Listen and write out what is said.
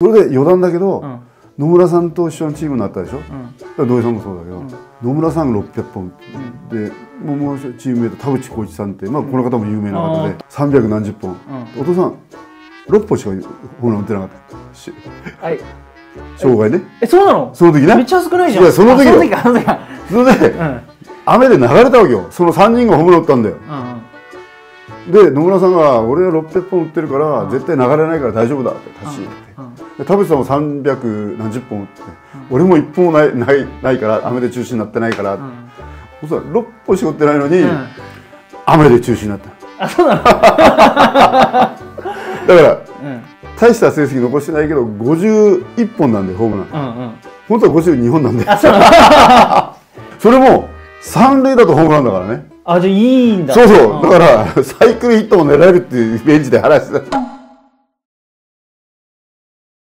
それで余談だけど、うん。野村さんと一緒のチームになったでしょ、うん。土井さんもそうだけど、うん。野村さんが600本、でもうもうチームメイト田淵浩一さんって、まあ、この方も有名な方で、300何十本、うん。お父さん6本しかホームラン打ってなかった？しはい生涯ね。えそうなの？その時ねめっちゃ少ないじゃん。その時その時かその時か。それで、うん。雨で流れたわけよ。その3人がホームラン打ったんだよ。うんで野村さんが俺は600本打ってるから、うん。絶対流れないから大丈夫だってタッチって、田淵さんも300何十本打って、俺も1本もないないないから雨で中止になってないから、うん。そしたら6本しか打ってないのに、うん。雨で中止になった。あそうなの？だからうん。大した成績残してないけど51本なんでホームラン。うんうん。本当は52本なんであそうなの？それも三塁だとホームランだからねあじゃあいいんだ。そうそう。うん。だからサイクルヒットも狙えるっていうイメージで話してた